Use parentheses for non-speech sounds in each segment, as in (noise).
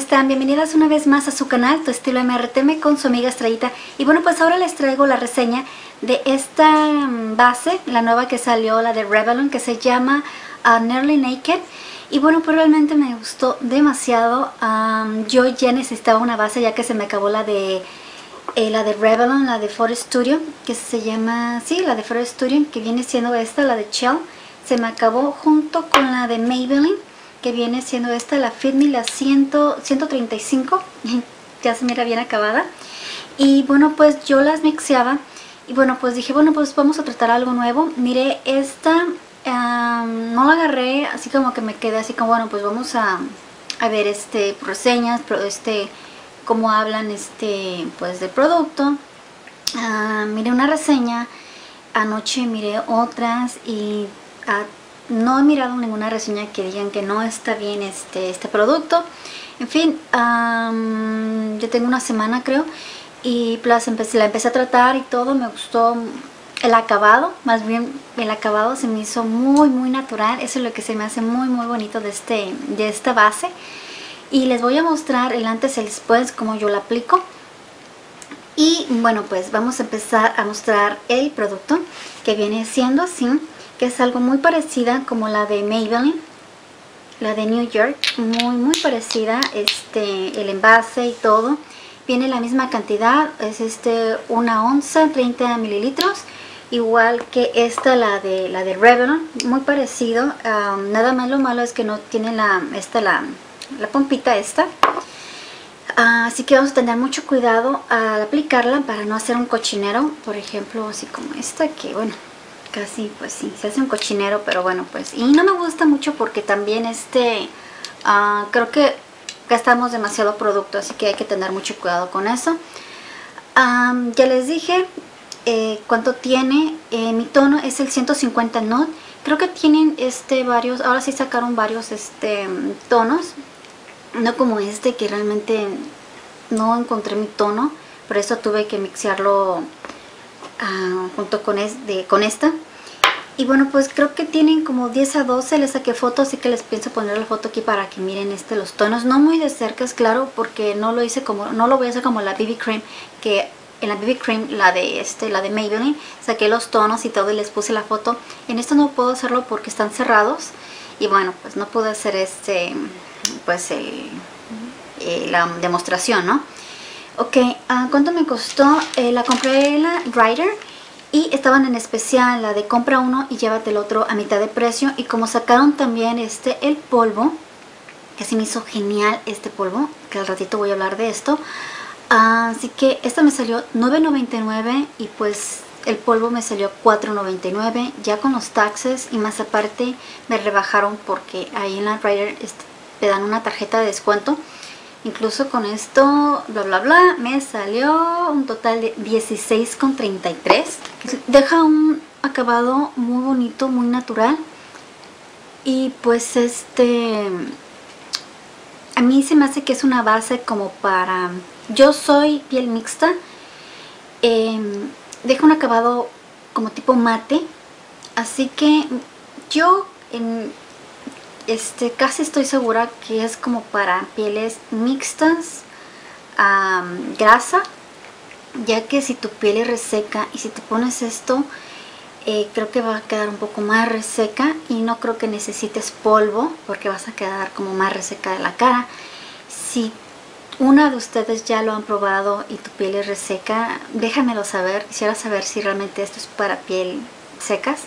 están? Bienvenidas una vez más a su canal, Tu Estilo MRTM con su amiga Estrellita. Y bueno, pues ahora les traigo la reseña de esta mm, base, la nueva que salió, la de Revlon, que se llama uh, Nearly Naked. Y bueno, pues realmente me gustó demasiado. yo ya necesitaba una base ya que se me acabó la de eh, la de Revlon, la de Forest Studio, que se llama, sí, la de Forest Studio, que viene siendo esta, la de Shell. Se me acabó junto con la de Maybelline que viene siendo esta, la Fit Me, la 100, 135, (laughs) ya se mira bien acabada. Y bueno, pues yo las mixeaba y bueno, pues dije, bueno, pues vamos a tratar algo nuevo. Miré esta, no la agarré, así como que me quedé así como, bueno, pues vamos a, a ver este reseñas, este cómo hablan este pues del producto. Uh, miré una reseña, anoche miré otras y a no he mirado ninguna reseña que digan que no está bien este, este producto. En fin, ya tengo una semana creo y plus empecé, la empecé a tratar y todo, me gustó el acabado, más bien el acabado se me hizo muy muy natural, eso es lo que se me hace muy muy bonito de, este, de esta base. Y les voy a mostrar el antes y el después, como yo la aplico. Y bueno, pues vamos a empezar a mostrar el producto que viene siendo así que es algo muy parecida como la de Maybelline, la de New York, muy muy parecida, este, el envase y todo, viene la misma cantidad, es este una onza, 30 mililitros, igual que esta, la de la de Revlon, muy parecido, nada más lo malo es que no tiene la, esta, la, la pompita esta, así que vamos a tener mucho cuidado al aplicarla para no hacer un cochinero, por ejemplo, así como esta, que bueno, casi pues sí, se hace un cochinero, pero bueno pues, y no me gusta mucho porque también este, uh, creo que gastamos demasiado producto, así que hay que tener mucho cuidado con eso. Um, ya les dije eh, cuánto tiene, eh, mi tono es el 150 Nude, creo que tienen este varios, ahora sí sacaron varios este tonos, no como este que realmente no encontré mi tono, por eso tuve que mixearlo Ah, junto con, con esta. Y bueno, pues creo que tienen como 10 a 12, les saqué fotos, así que les pienso poner la foto aquí para que miren este los tonos. No muy de cerca, es claro, porque no lo hice como, no lo voy a hacer como la BB Cream, que en la BB Cream, la de este, la de Maybelline, saqué los tonos y todo y les puse la foto. En esto no puedo hacerlo porque están cerrados. Y bueno, pues no pude hacer este, pues la demostración, ¿no? Ok, uh, ¿cuánto me costó? Eh, la compré la Rider y estaban en especial la de compra uno y llévate el otro a mitad de precio. Y como sacaron también este el polvo, que se me hizo genial este polvo, que al ratito voy a hablar de esto. Uh, así que esta me salió $9.99 y pues el polvo me salió $4.99 ya con los taxes y más aparte me rebajaron porque ahí en la Rider este, te dan una tarjeta de descuento Incluso con esto, bla bla bla, me salió un total de 16,33. Deja un acabado muy bonito, muy natural. Y pues este... A mí se me hace que es una base como para... Yo soy piel mixta. Em, deja un acabado como tipo mate. Así que yo en este, casi estoy segura que es como para pieles mixtas, grasa, ya que si tu piel es reseca y si te pones esto, eh, creo que va a quedar un poco más reseca y no creo que necesites polvo porque vas a quedar como más reseca de la cara. Si una de ustedes ya lo han probado y tu piel es reseca, déjamelo saber. Quisiera saber si realmente esto es para piel secas.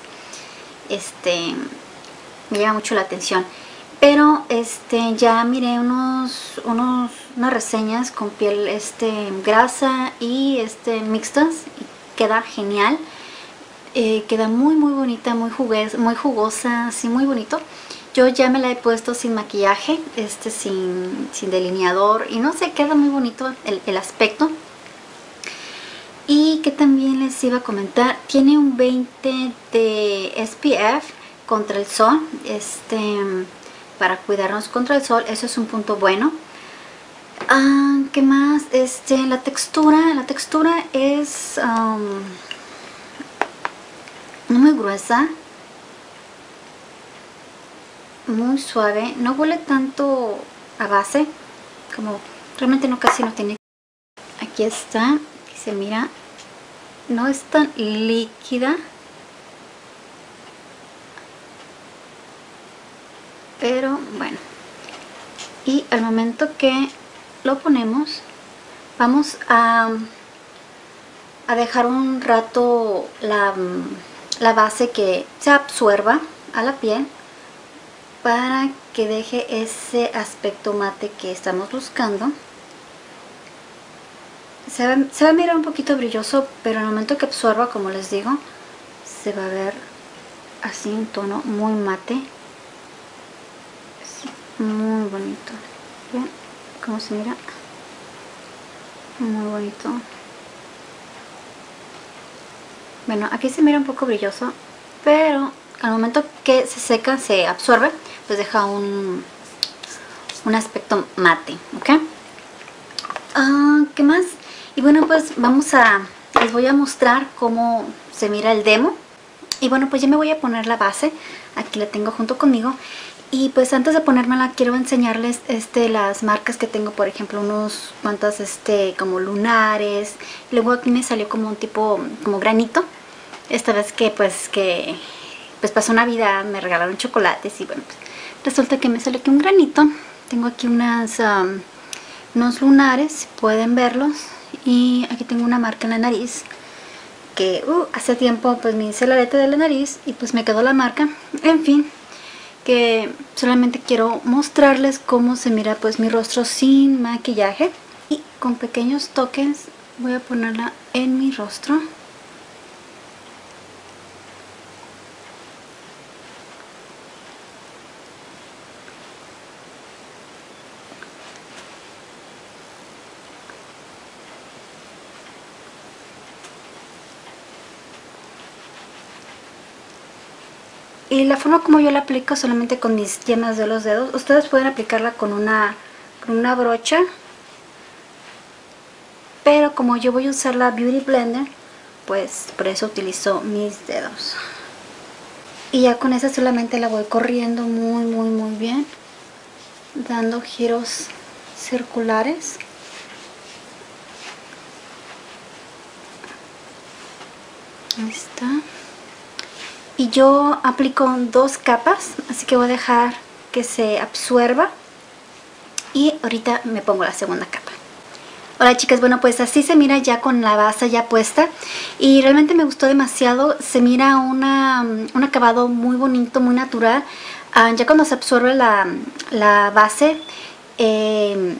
Este, me llama mucho la atención. Pero este ya miré unos, unos unas reseñas con piel este grasa y este mixtas y queda genial. Eh, queda muy muy bonita, muy, jugues, muy jugosa, así muy bonito. Yo ya me la he puesto sin maquillaje, este sin, sin delineador y no sé, queda muy bonito el, el aspecto. Y que también les iba a comentar, tiene un 20 de SPF contra el sol, este, para cuidarnos contra el sol, eso es un punto bueno. Ah, ¿Qué más? Este, la textura, la textura es um, muy gruesa, muy suave, no huele tanto a base, como realmente no casi no tiene aquí está y se mira no es tan líquida pero bueno. Y al momento que lo ponemos vamos a, a dejar un rato la, la base que se absorba a la piel para que deje ese aspecto mate que estamos buscando. Se va, se va, a mirar un poquito brilloso pero en el momento que absorba como les digo se va a ver así un tono muy mate muy bonito. ¿Ven cómo se mira? muy bonito. Bueno aquí se mira un poco brilloso pero al momento que se seca se absorbe pues deja un un aspecto mate ok uh, ¿qué más? y bueno pues vamos a les voy a mostrar cómo se mira el demo. Y bueno pues ya me voy a poner la base. Aquí la tengo junto conmigo y pues antes de ponérmela quiero enseñarles este las marcas que tengo, por ejemplo, unos cuantas este como lunares. Luego aquí me salió como un tipo como granito. Esta vez que pues que pues pasó Navidad, me regalaron chocolates y bueno, pues, resulta que me salió aquí un granito. Tengo aquí unas um, unos lunares, pueden verlos. Y aquí tengo una marca en la nariz que uh, hace tiempo pues me hice la letra de la nariz y pues me quedó la marca. En fin, que solamente quiero mostrarles cómo se mira pues mi rostro sin maquillaje. Y con pequeños toques voy a ponerla en mi rostro Y la forma como yo la aplico solamente con mis yemas de los dedos. Ustedes pueden aplicarla con una, con una brocha. Pero como yo voy a usar la Beauty Blender, pues por eso utilizo mis dedos. Y ya con esa solamente la voy corriendo muy, muy, muy bien. Dando giros circulares. Ahí está y yo aplico dos capas así que voy a dejar que se absorba y ahorita me pongo la segunda capa. Hola chicas, bueno pues así se mira ya con la base ya puesta. Y realmente me gustó demasiado, se mira una, un acabado muy bonito, muy natural. Ah, ya cuando se absorbe la, la base eh,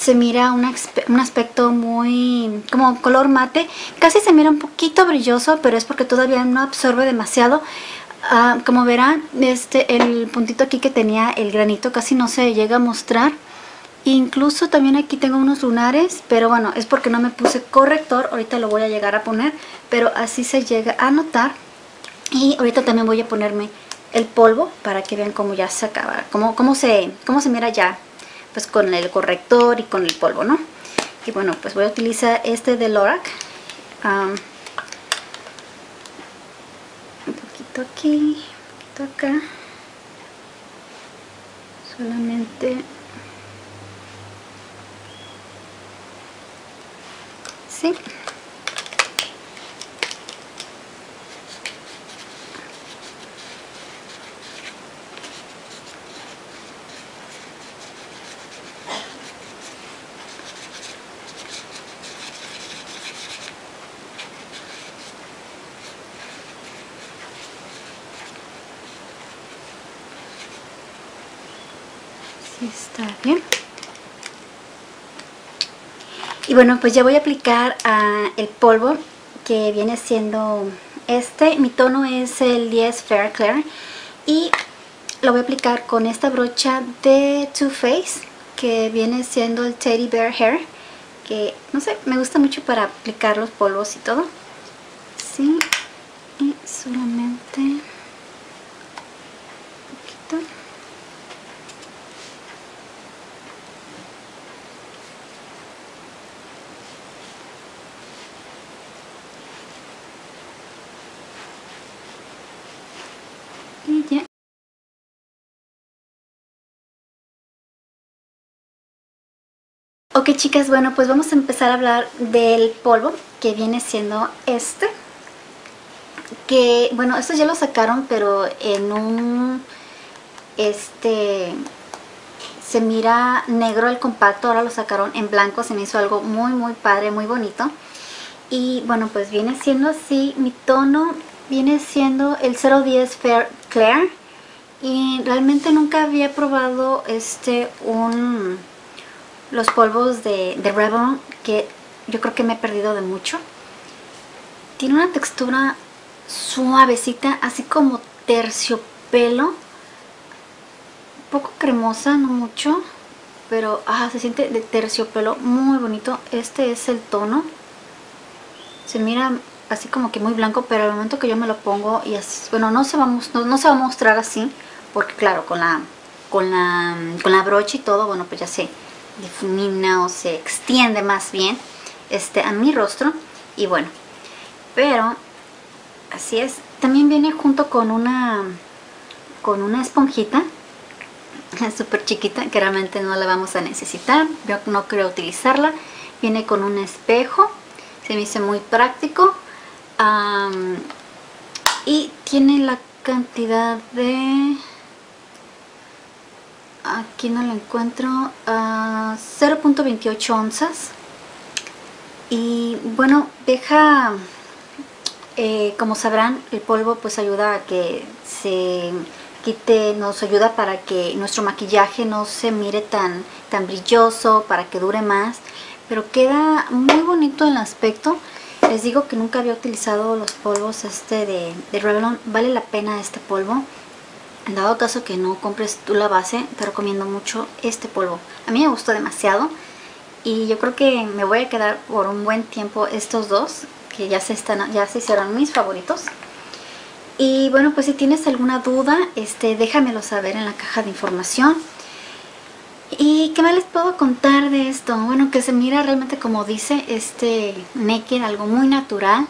se mira un, un, aspecto muy como color mate casi se mira un poquito brilloso pero es porque todavía no absorbe demasiado. Ah, como verán este el puntito aquí que tenía el granito casi no se llega a mostrar. Incluso también aquí tengo unos lunares pero bueno es porque no me puse corrector ahorita lo voy a llegar a poner pero así se llega a notar. Y ahorita también voy a ponerme el polvo para que vean cómo ya se acaba cómo, cómo, se, cómo se mira ya pues con el corrector y con el polvo, ¿no? Y bueno, pues voy a utilizar este de Lorac. Un poquito aquí, un poquito acá. Solamente... Sí. Está bien. Y bueno pues ya voy a aplicar uh, el polvo que viene siendo este. Mi tono es el 10 Fair Clear. Y lo voy a aplicar con esta brocha de Too Faced que viene siendo el Teddy Bear Hair que no sé, me gusta mucho para aplicar los polvos y todo. Sí, y solamente Ok chicas, bueno pues vamos a empezar a hablar del polvo que viene siendo este que bueno estos ya lo sacaron pero en un este se mira negro el compacto ahora lo sacaron en blanco se me hizo algo muy muy padre muy bonito. Y bueno pues viene siendo así mi tono viene siendo el 010 Fair Clear y realmente nunca había probado este un los polvos de, de Revlon que yo creo que me he perdido de mucho. Tiene una textura suavecita así como terciopelo. Poco cremosa no mucho pero ah, se siente de terciopelo muy bonito. Este es el tono. Se mira así como que muy blanco pero al momento que yo me lo pongo y así, bueno no se va a mostrar así porque claro, con la, con la, brocha y todo, bueno, pues ya se difumina o se extiende más bien este, a mi rostro. Y bueno, pero así es. También viene junto con una, con una esponjita (laughs) súper chiquita que realmente no la vamos a necesitar. Yo no creo utilizarla. Viene con un espejo. Se me hizo muy práctico. y tiene la cantidad de aquí no lo encuentro. A 0.28 onzas. Y bueno deja eh, como sabrán el polvo pues ayuda a que se quite nos ayuda para que nuestro maquillaje no se mire tan tan brilloso para que dure más. Pero queda muy bonito el aspecto. Les digo que nunca había utilizado los polvos este de, de Revlon. Vale la pena este polvo dado caso que no compres tú la base, te recomiendo mucho este polvo. A mí me gustó demasiado y yo creo que me voy a quedar por un buen tiempo estos dos, que ya se, están, ya se hicieron mis favoritos. Y bueno, pues si tienes alguna duda, este, déjamelo saber en la caja de información. ¿Y qué más les puedo contar de esto? Bueno, que se mira realmente como dice este Naked, algo muy natural.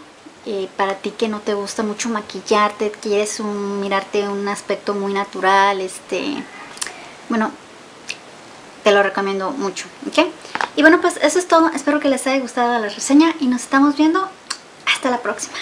Eh, para ti que no te gusta mucho maquillarte, quieres mirarte un aspecto muy natural, este, bueno, te lo recomiendo mucho, ¿ok? Y bueno, pues eso es todo, espero que les haya gustado la reseña y nos estamos viendo hasta la próxima.